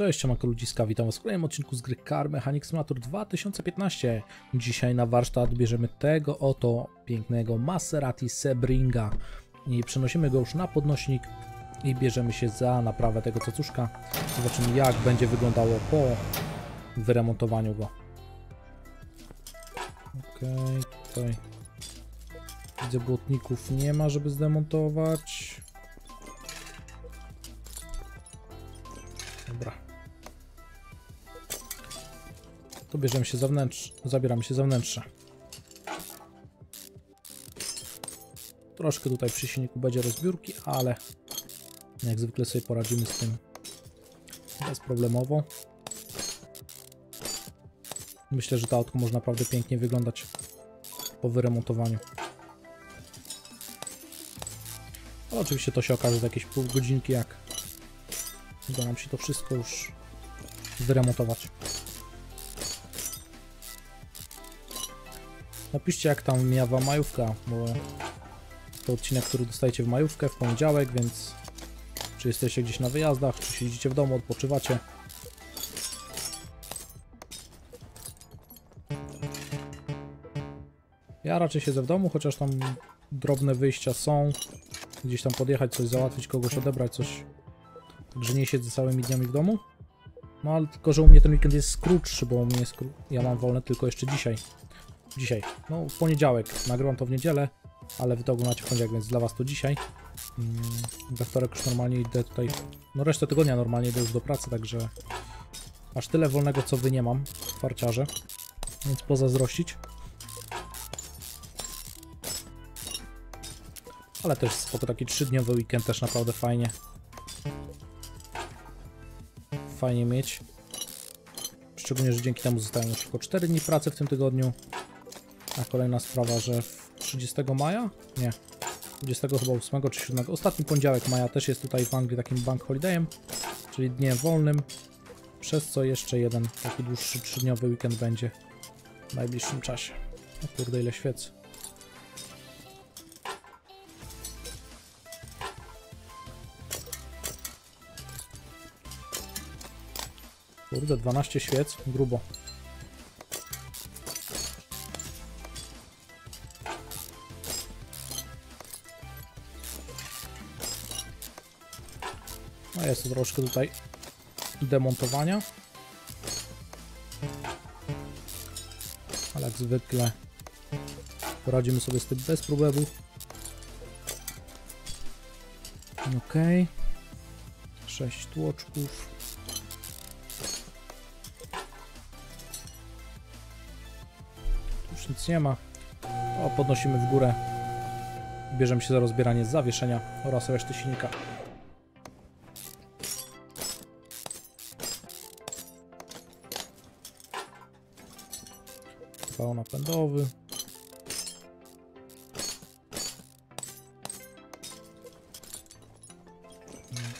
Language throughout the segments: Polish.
Cześć, Manko Ludziska, witam was w kolejnym odcinku z gry Car Mechanic Simulator 2015. Dzisiaj na warsztat bierzemy tego oto pięknego Maserati Sebringa i przenosimy go już na podnośnik i bierzemy się za naprawę tego cacuszka. Zobaczymy jak będzie wyglądało po wyremontowaniu go. Okej, tutaj widzę błotników nie ma, żeby zdemontować. To bierzemy się zewnętrznie, zabieramy się zewnętrzne. Troszkę tutaj przy silniku będzie rozbiórki, ale jak zwykle sobie poradzimy z tym bezproblemowo. Myślę, że to autko może naprawdę pięknie wyglądać po wyremontowaniu. Ale oczywiście to się okaże za jakieś pół godzinki, jak uda nam się to wszystko już wyremontować. Napiszcie jak tam miała majówka, bo to odcinek, który dostajecie w majówkę, w poniedziałek, więc czy jesteście gdzieś na wyjazdach, czy siedzicie w domu, odpoczywacie. Ja raczej siedzę w domu, chociaż tam drobne wyjścia są. Gdzieś tam podjechać, coś załatwić, kogoś odebrać, coś. Także nie siedzę całymi dniami w domu. No ale tylko, że u mnie ten weekend jest krótszy, bo u mnie jest kró... ja mam wolne tylko jeszcze dzisiaj. Dzisiaj. No w poniedziałek. Nagrywam to w niedzielę, ale wy to oglądacie w poniedziałek, więc dla was to dzisiaj. Mm, we wtorek już normalnie idę tutaj... No resztę tygodnia normalnie idę już do pracy, także... Aż tyle wolnego, co wy nie mam, farciarze. Więc pozazdrościć. Ale też spoko, taki trzydniowy weekend też naprawdę fajnie. Fajnie mieć. Szczególnie, że dzięki temu zostają już tylko 4 dni pracy w tym tygodniu. A kolejna sprawa, że w 30 maja? Nie. 20 chyba 8 czy 7. Ostatni poniedziałek maja też jest tutaj w Anglii takim bank holidayem, czyli dniem wolnym. Przez co jeszcze jeden taki dłuższy trzydniowy weekend będzie w najbliższym czasie. O kurde, ile świec. Kurde, 12 świec, grubo. Jest troszkę tutaj demontowania. Ale jak zwykle poradzimy sobie z tym bez problemu. Ok. 6 tłoczków. Tu już nic nie ma. To podnosimy w górę. Bierzemy się za rozbieranie zawieszenia oraz reszty silnika. Wał napędowy.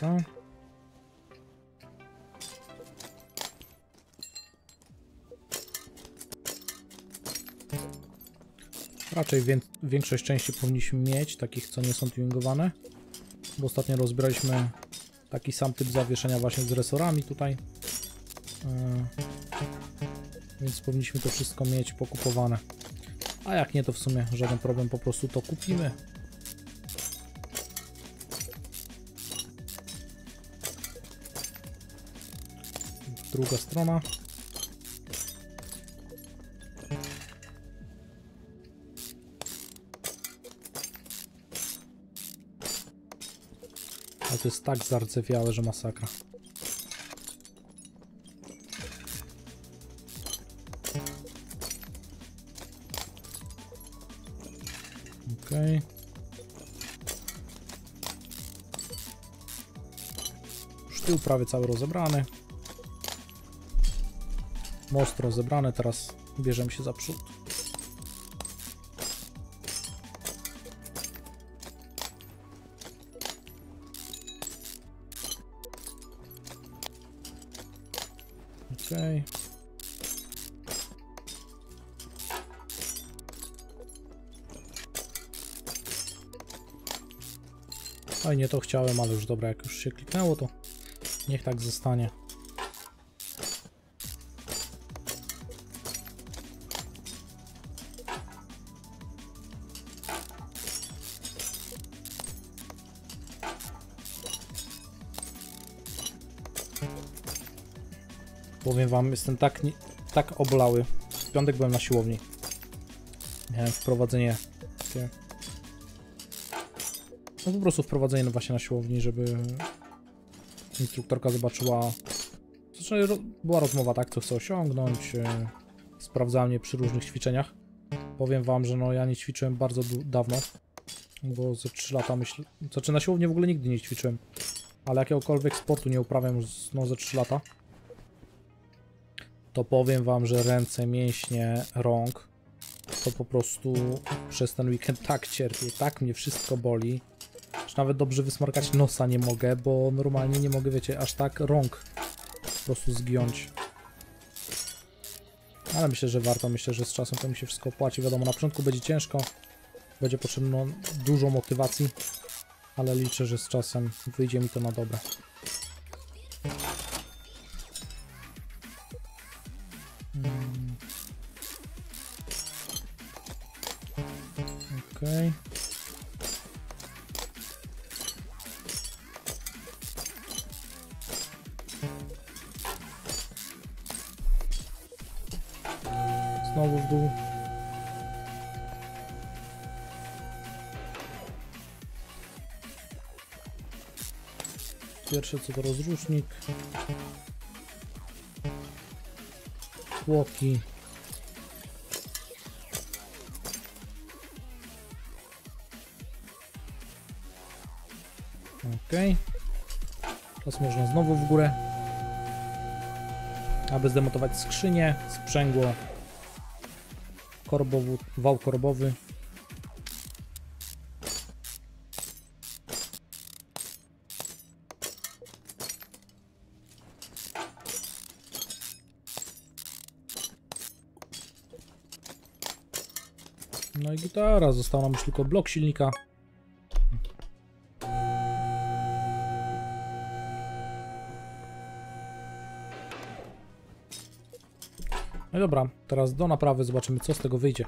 Dobra. Raczej wię większość części powinniśmy mieć, takich co nie są tuningowane. Bo ostatnio rozbraliśmy taki sam typ zawieszenia właśnie z resorami tutaj. Yy więc powinniśmy to wszystko mieć pokupowane. A jak nie, to w sumie żaden problem, po prostu to kupimy. Druga strona. Ale to jest tak zardzewiałe, że masakra. Tył prawie cały rozebrany. Most rozebrany, teraz bierzemy się za przód. Okej. Okay. No i nie to chciałem, ale już dobra, jak już się kliknęło, to Niech tak zostanie. Powiem wam, jestem tak, nie, tak oblały. W piątek byłem na siłowni. Miałem wprowadzenie. No po prostu wprowadzenie właśnie na siłowni, żeby instruktorka zobaczyła... Znaczy była rozmowa, tak, co chcę osiągnąć. e, Sprawdzała mnie przy różnych ćwiczeniach. Powiem wam, że no ja nie ćwiczyłem bardzo dawno. Bo ze 3 lata myślę... Znaczy na siłowni w ogóle nigdy nie ćwiczyłem. Ale jakiegokolwiek sportu nie uprawiam już no, ze 3 lata to powiem wam, że ręce, mięśnie, rąk to po prostu przez ten weekend tak cierpię, tak mnie wszystko boli, że nawet dobrze wysmarkać nosa nie mogę, bo normalnie nie mogę, wiecie, aż tak rąk po prostu zgiąć. Ale myślę, że warto, myślę, że z czasem to mi się wszystko opłaci. Wiadomo, na początku będzie ciężko, będzie potrzebno dużo motywacji, ale liczę, że z czasem wyjdzie mi to na dobre. Znowu w dół. Pierwsze co to rozrusznik. Tłoki. Ok. Teraz można znowu w górę. Aby zdemontować skrzynię, sprzęgło, korbowu, wał korbowy. No i gitara, został nam już tylko blok silnika. Dobra, teraz do naprawy zobaczymy co z tego wyjdzie.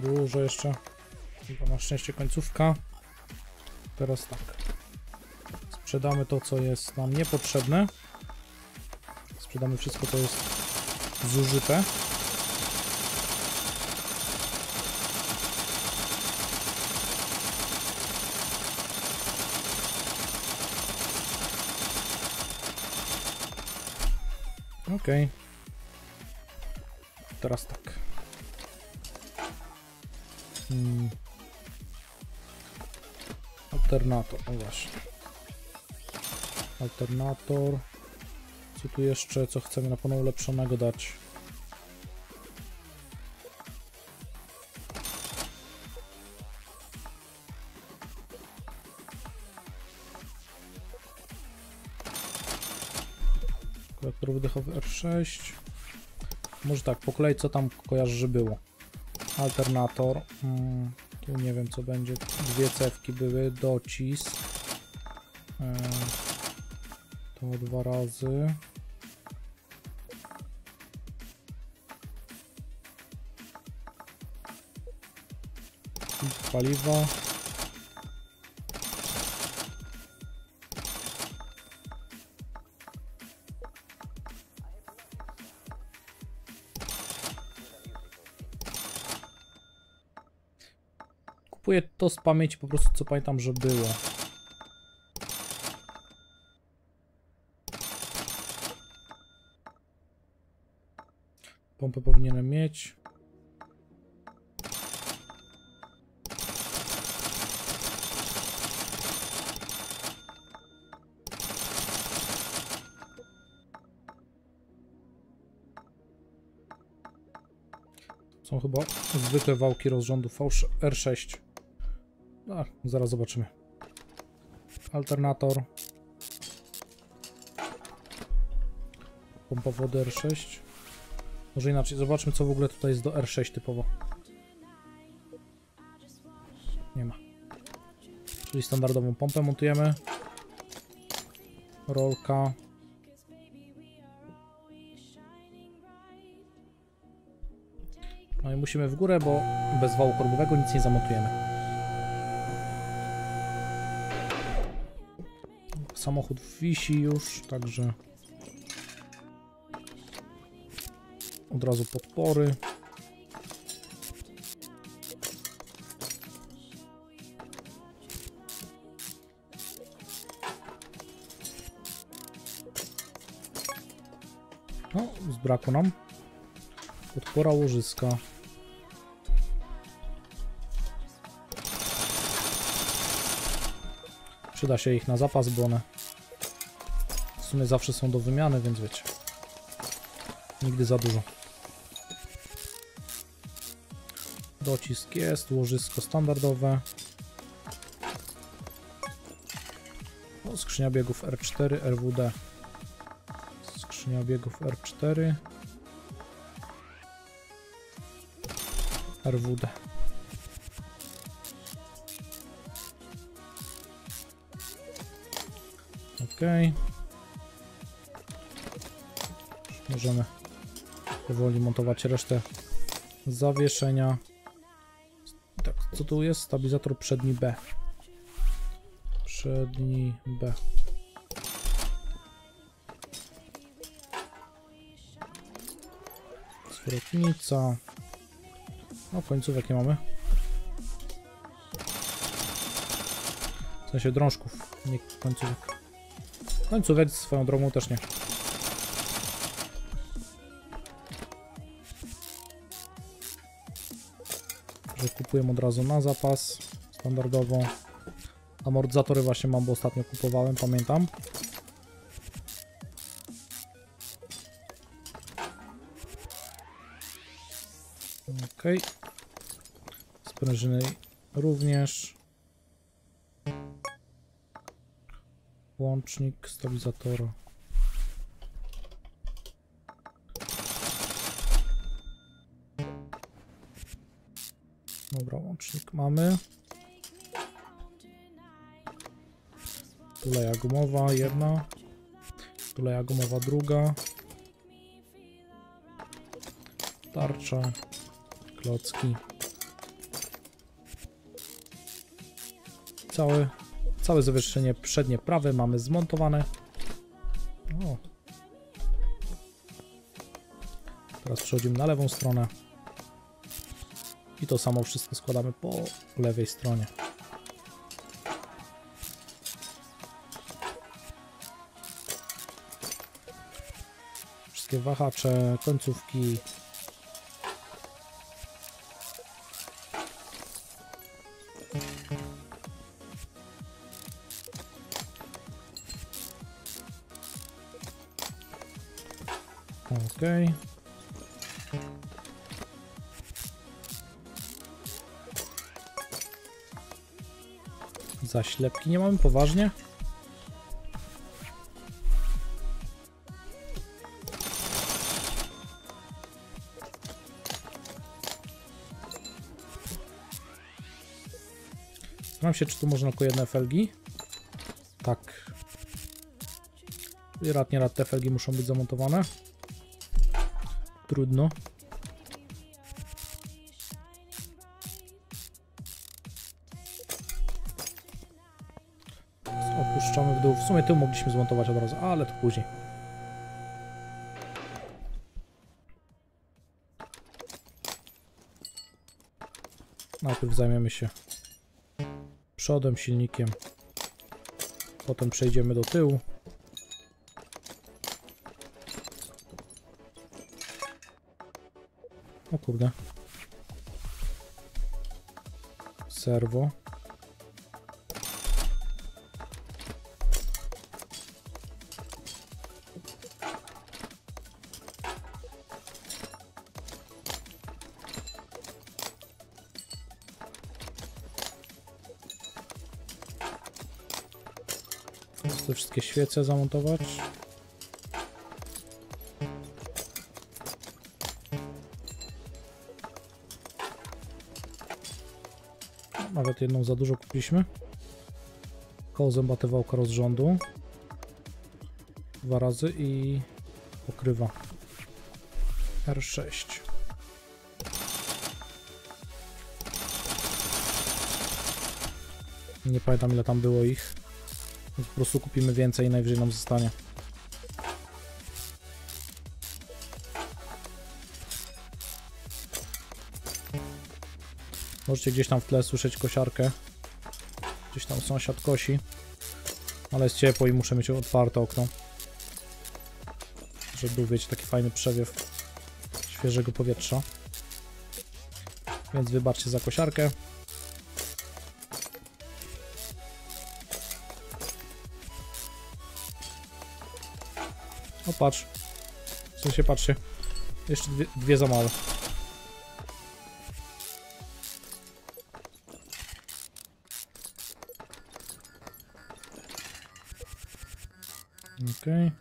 Dużo jeszcze. Chyba na szczęście końcówka. Teraz tak. Sprzedamy to, co jest nam niepotrzebne. Sprzedamy wszystko, co jest zużyte. Okej. Teraz tak. Hmm. Alternator, no właśnie. Alternator. Co tu jeszcze, co chcemy na pewno ulepszonego dać? Kolektor wydechowy R6. Może tak, po kolei co tam kojarzy, że było? Alternator. Mm, tu nie wiem co będzie. Dwie cewki były. Docisk. E, to dwa razy. Paliwa. To z pamięci po prostu, co pamiętam, że było. Pompę powinienem mieć. Są chyba zwykłe wałki rozrządu V6 R6. A, zaraz zobaczymy. Alternator. Pompa wody R6. Może inaczej, zobaczmy co w ogóle tutaj jest do R6 typowo. Nie ma. Czyli standardową pompę montujemy. Rolka. No i musimy w górę, bo bez wału korbowego nic nie zamontujemy. Samochód wisi już, także od razu podpory. No, zbrakło nam. Podpora łożyska. Przyda się ich na zapas, bo one w sumie zawsze są do wymiany, więc wiecie. Nigdy za dużo. Docisk jest, łożysko standardowe. O, skrzynia biegów R4, RWD. Skrzynia biegów R4. RWD. Ok. Możemy powoli montować resztę zawieszenia. Tak, co tu jest? Stabilizator przedni B. Przedni B. Zwrotnica. No, końcówek nie mamy. W sensie drążków, nie końcówek. Końcówek swoją drogą też nie. Że kupuję od razu na zapas, standardowo. Amortyzatory właśnie mam, bo ostatnio kupowałem, pamiętam. Ok. Sprężyny również. Łącznik stabilizatora. Dobra, łącznik mamy. Tuleja gumowa jedna. Tuleja gumowa druga. Tarcza. Klocki. Całe, całe zawieszenie przednie prawe mamy zmontowane. O. Teraz przechodzimy na lewą stronę. I to samo wszystko składamy po lewej stronie. Wszystkie wahacze, końcówki. Zaślepki nie mamy, poważnie? Zastanawiam się, czy tu można tylko jedne felgi. Tak. I rad nie rad te felgi muszą być zamontowane. Trudno. W sumie tył mogliśmy zmontować od razu, ale to później. Najpierw zajmiemy się przodem, silnikiem. Potem przejdziemy do tyłu. O kurde. Serwo. Świece zamontować. Nawet jedną za dużo kupiliśmy. Koło zębate wałka rozrządu. Dwa razy i pokrywa. R6. Nie pamiętam ile tam było ich. Więc po prostu kupimy więcej i najwyżej nam zostanie. Możecie gdzieś tam w tle słyszeć kosiarkę. Gdzieś tam sąsiad kosi. Ale jest ciepło i muszę mieć otwarte okno. Żeby był, wiecie, taki fajny przewiew świeżego powietrza. Więc wybaczcie za kosiarkę. Patrz. W sensie patrzcie. Jeszcze dwie, dwie za małe. Okej.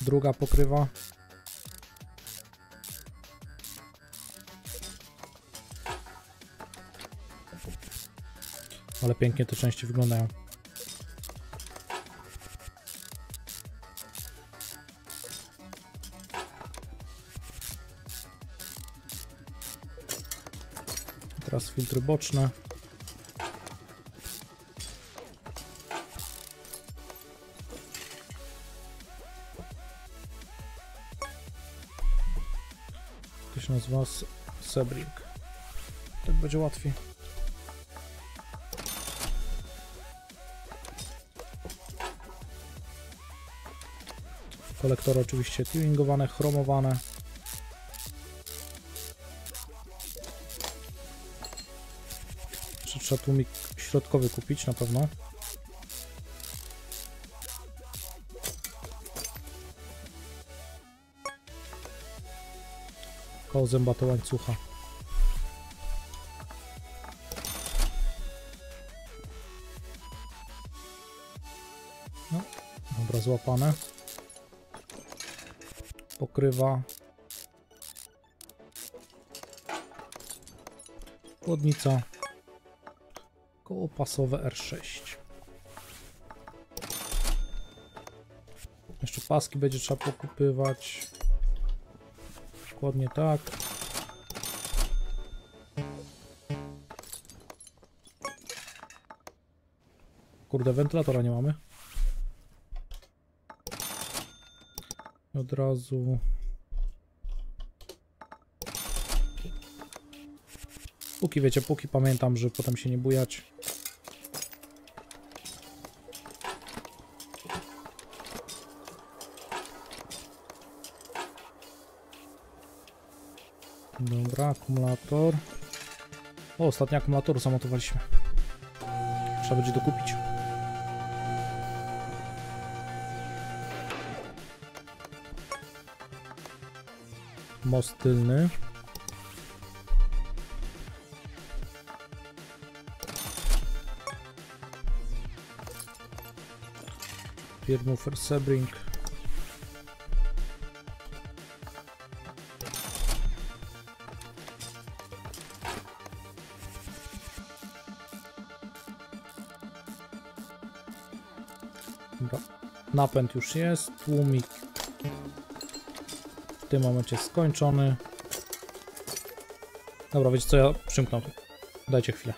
Druga pokrywa. Ale pięknie te części wyglądają. Teraz filtry boczne. To się nazywa Sebring. Tak będzie łatwiej. Kolektory oczywiście tuningowane, chromowane. Jeszcze Trzeba tłumik środkowy kupić na pewno. Koło zębate łańcucha. No, złapane. Pokrywa. Chłodnica. Koło pasowe R6. Jeszcze paski będzie trzeba pokupywać. Dokładnie tak. Kurde, wentylatora nie mamy. Od razu. Póki wiecie, póki pamiętam, że potem się nie bujać. Dobra, akumulator. O, ostatni akumulator zamontowaliśmy. Trzeba będzie dokupić. Most tylny. Firmware Sebring. Napęd już jest, tłumik w tym momencie skończony. Dobra, wiecie co, ja przymknę. Dajcie chwilę.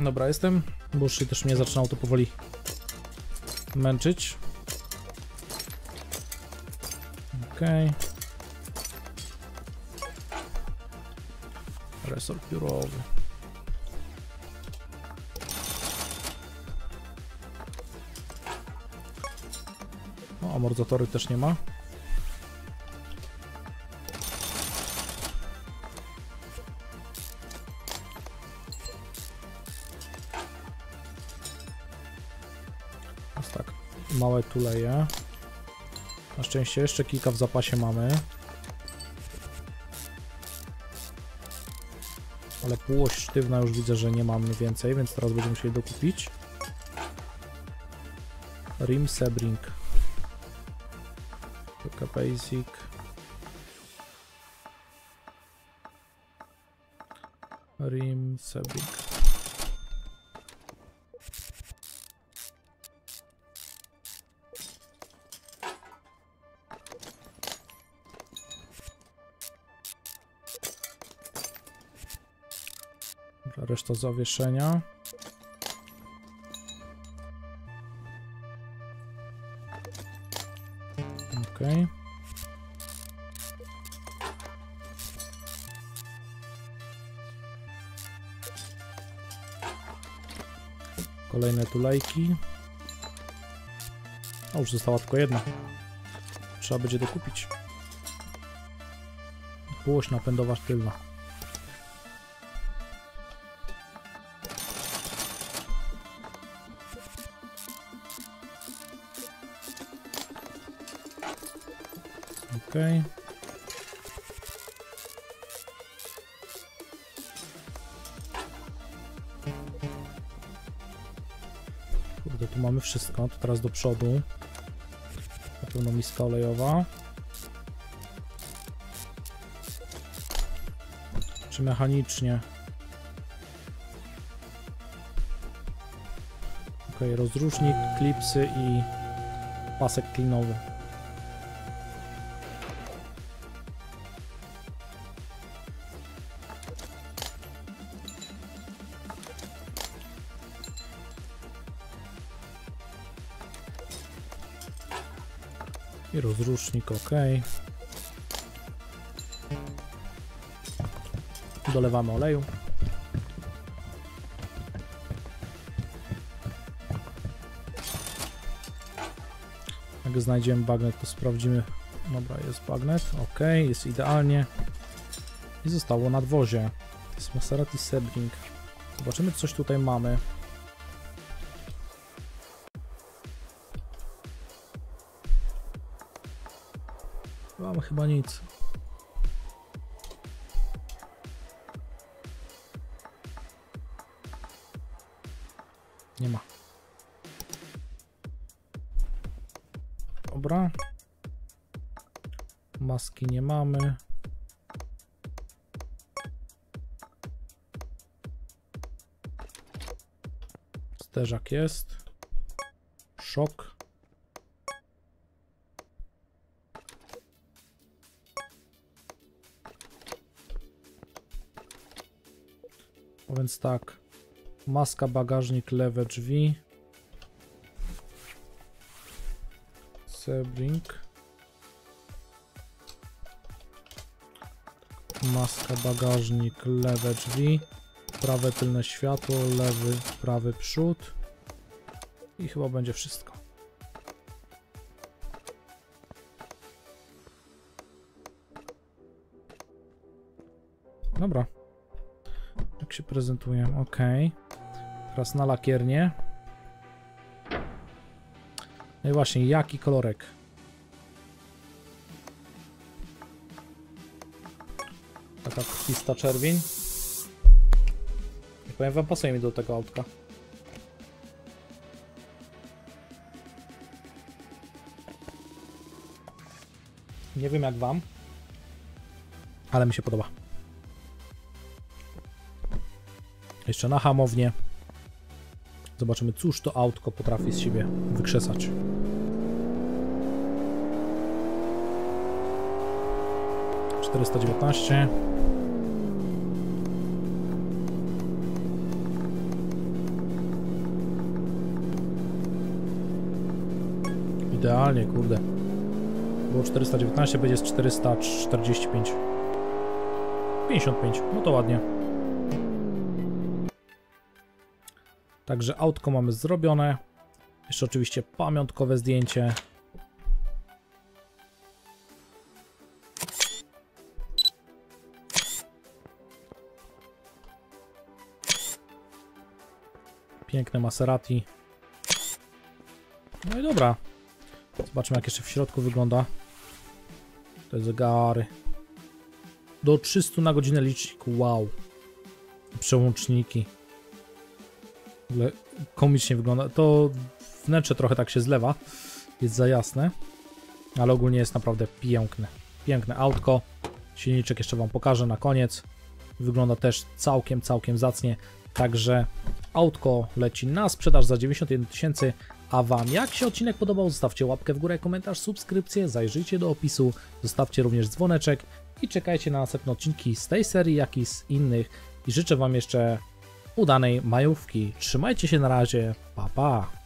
Dobra, jestem, się też mnie zaczynało to powoli męczyć. Okej. Resort biurowy. Amortyzatory też nie ma. Jest tak, małe tuleje. Na szczęście jeszcze kilka w zapasie mamy. Ale półość sztywna już widzę, że nie mamy więcej, więc teraz będziemy musieli dokupić. Rim Sebring. Tylko basic. Rim. Dobra, Reszta zawieszenia. Kolejne tulejki. A już została tylko jedna. Trzeba będzie dokupić. Półość napędowa tylna. Okej. Kurde, mamy wszystko. To teraz do przodu. Na pewno miska olejowa. Czy mechanicznie? Okej, rozrusznik, klipsy i pasek klinowy. Rozrusznik, ok. Dolewamy oleju. Jak znajdziemy bagnet, to sprawdzimy. Dobra, jest bagnet, ok, jest idealnie. I zostało nadwozie. To jest Maserati Sebring. Zobaczymy, czy coś tutaj mamy. Mamy chyba nic. Nie ma. Dobra. Maski nie mamy. Zderzak jest. Szok. Więc tak. Maska, bagażnik, lewe drzwi. Sebring. Maska, bagażnik, lewe drzwi. Prawe tylne światło, lewy, prawy przód. I chyba będzie wszystko. Dobra. Się prezentuje? Ok. Teraz na lakiernię. No i właśnie, jaki kolorek? Taka krwista czerwień. Nie powiem wam, pasuje mi do tego autka. Nie wiem jak wam, ale mi się podoba. Jeszcze na hamownię. Zobaczymy, cóż to autko potrafi z siebie wykrzesać. Czterysta dziewiętnaście. Idealnie, kurde. Było 419, będzie z 445. 55, no to ładnie. Także autko mamy zrobione. Jeszcze oczywiście pamiątkowe zdjęcie. Piękne Maserati. No i dobra. Zobaczmy jak jeszcze w środku wygląda. Te zegary. Do 300 na godzinę licznik. Wow. Przełączniki. Komicznie wygląda. To wnętrze trochę tak się zlewa. Jest za jasne. Ale ogólnie jest naprawdę piękne. Piękne autko. Silniczek jeszcze wam pokażę na koniec. Wygląda też całkiem, całkiem zacnie. Także autko leci na sprzedaż za 91 tysięcy. A wam jak się odcinek podobał, zostawcie łapkę w górę, komentarz, subskrypcję, zajrzyjcie do opisu, zostawcie również dzwoneczek i czekajcie na następne odcinki z tej serii, jak i z innych. I życzę wam jeszcze udanej majówki. Trzymajcie się na razie, pa pa!